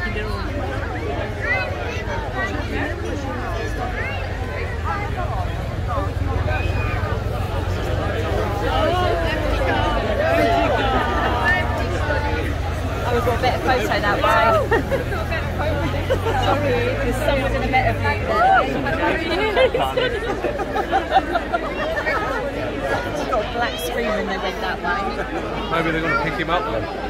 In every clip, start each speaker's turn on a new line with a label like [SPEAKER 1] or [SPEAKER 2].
[SPEAKER 1] Making their own. I would got a better photo that way. Sorry, because someone's in a better view. Oh, it's got a black screen when they went that way.
[SPEAKER 2] Maybe they're going to pick him up then.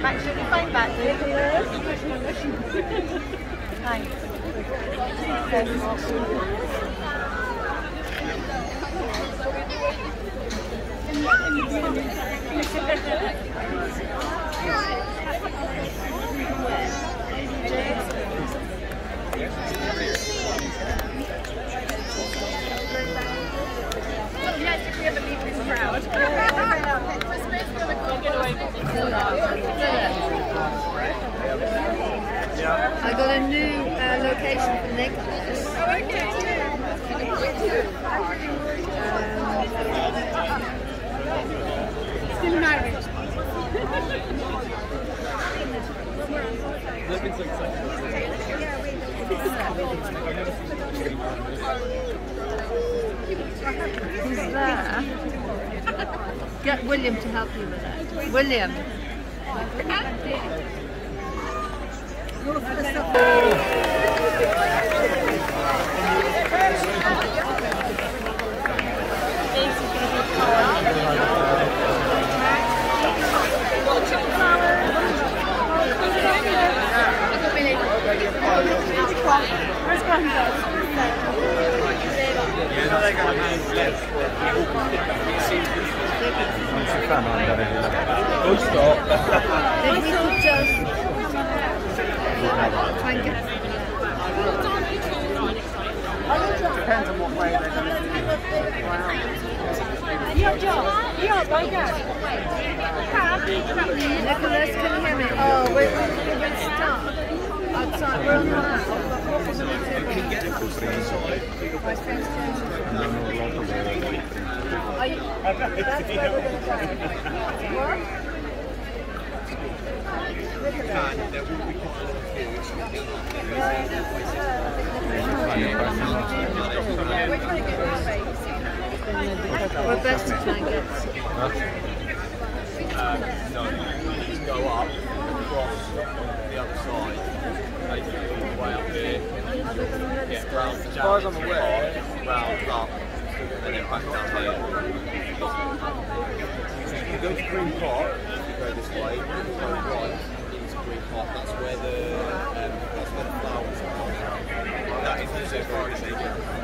[SPEAKER 1] No, no, I think they're trapped together.
[SPEAKER 2] Well, they're falling out.
[SPEAKER 1] Max, your phone back, Thanks.
[SPEAKER 3] I got a new uh, location for Nicholas. Who's there? Get William to help you with that. William.
[SPEAKER 2] Oh, stop.
[SPEAKER 3] Then we could just try and get
[SPEAKER 2] Depends on what way they're going to
[SPEAKER 3] Nicholas, can hear me? Oh, we're, we're, we're stuck outside. We're on the map. Are you, that's where we're going to try. We're best to get
[SPEAKER 4] no, go up, across the other side, basically way up here, get round
[SPEAKER 2] aware,
[SPEAKER 4] round up, and then back down here.
[SPEAKER 2] you go to Green Park,
[SPEAKER 4] Go this way, go right Park. That's where the um, that's where the flowers are. That is the